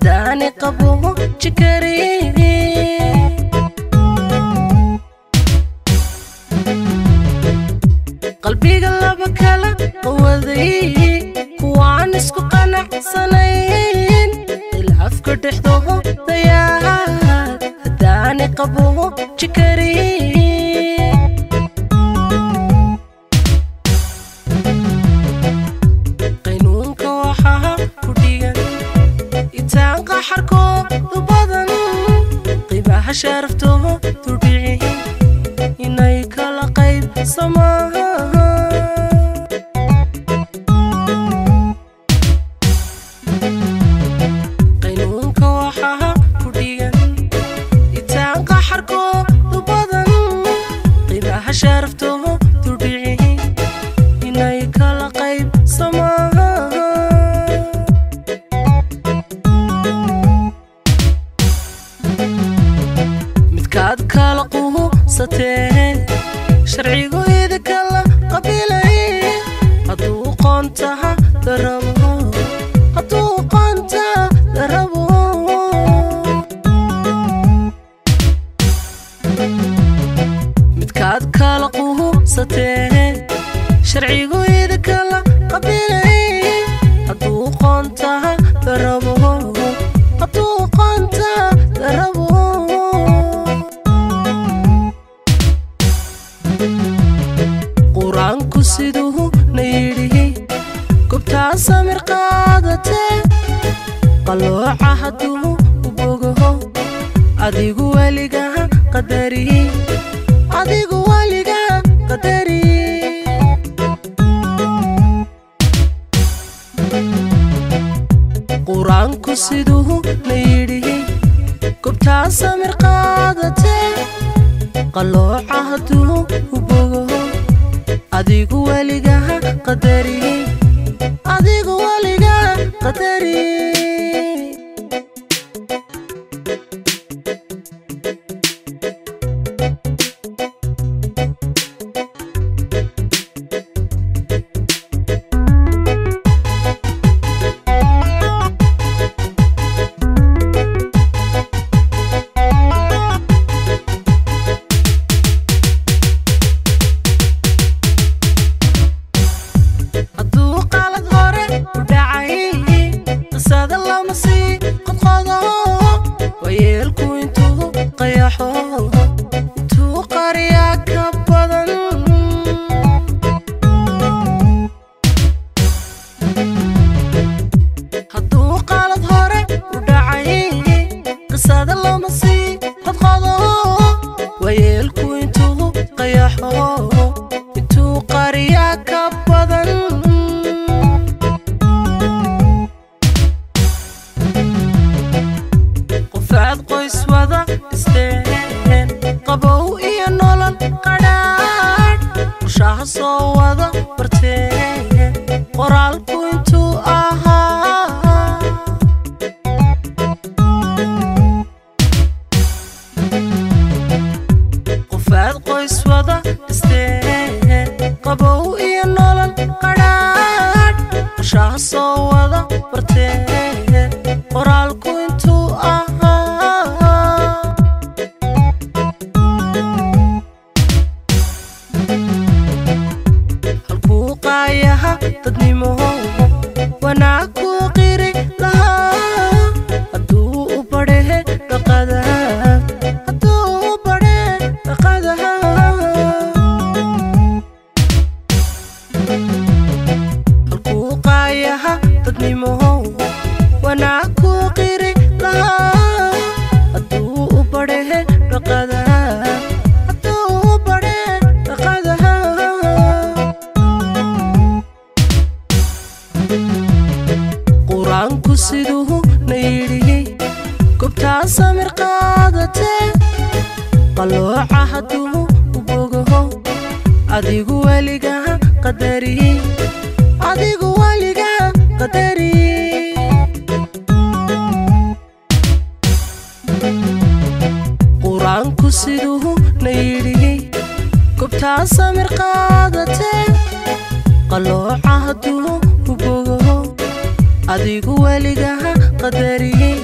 Haddaani qabo jikarin qalbiga laba kala qawadayay kuwaan isku qanacsanayn khilaafka dhexdooho dayaal haddaani qabo jikarin xarkood u badan qiibaha sharaftooma dulbiciin inay kala qayb samaan quusateen sharcigu idinkala qabilay hadduu qoontaha darabo hadduu qoonta darabo midkaad kala quusateen sharcigu idinkala qabilay bogaho adigu weliga qadari adigu weliga qadari qur-aanku siduu na yidhi gobtaa samir qaadatee qalooca hadduu u bogaho adigu مسي قد قضاها ويلكو انتو قياحوها انتو قرية كبضن هدو قالت هوري ودعي قصاد اللو قد قضاها ويلكو انتو قياحوها qorshaha soo wada barteen dhulku siduu mayidhiyey gobtaa samir qaadatee qalooca hadduu u bogaho adigu weligaa qadariyey adigu weligaa qadariyey qur'aanku siduu mayidhiyey gobtaa samir qaadatee qalooca hadduu u boga adigu weligaha qadariyey